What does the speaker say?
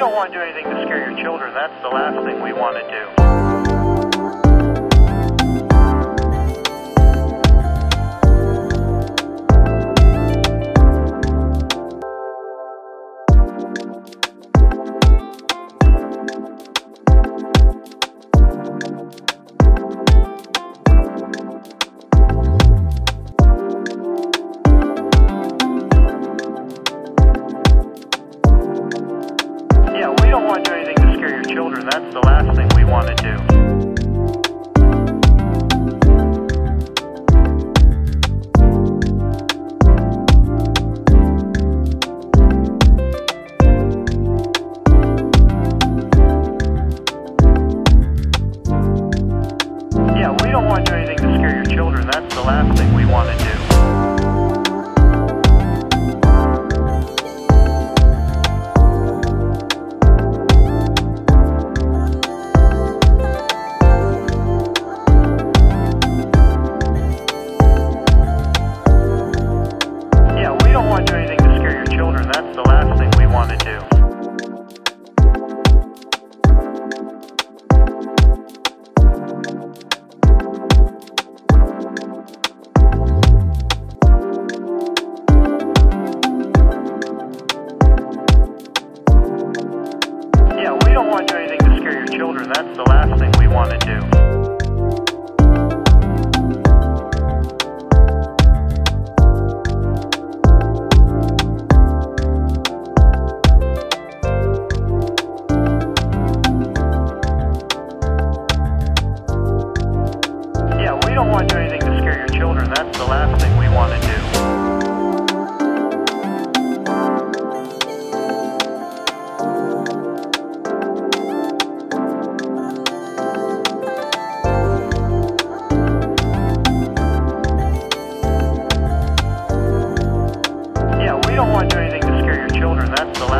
don't want to do anything to scare your children. That's the last thing we want to do. Yeah, That's the last thing we want to do. Yeah, we don't want to do anything to scare your children. That's the last thing we want to do. Yeah, we don't want to do anything to scare your children. That's the last thing we want to do. Yeah, we don't want to do anything to scare your children. That's the last thing we want to do. don't want to do anything to scare your children. That's the last.